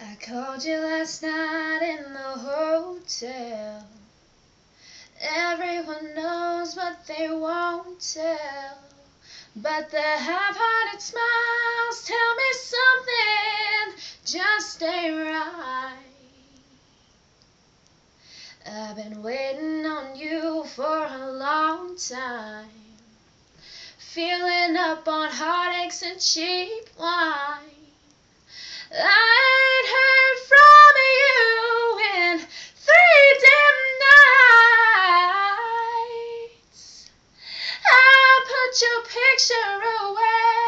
I called you last night in the hotel. Everyone knows, but they won't tell. But the half-hearted smiles tell me something just ain't right. I've been waiting on you for a long time, feeling up on heartaches and cheap wine. picture away.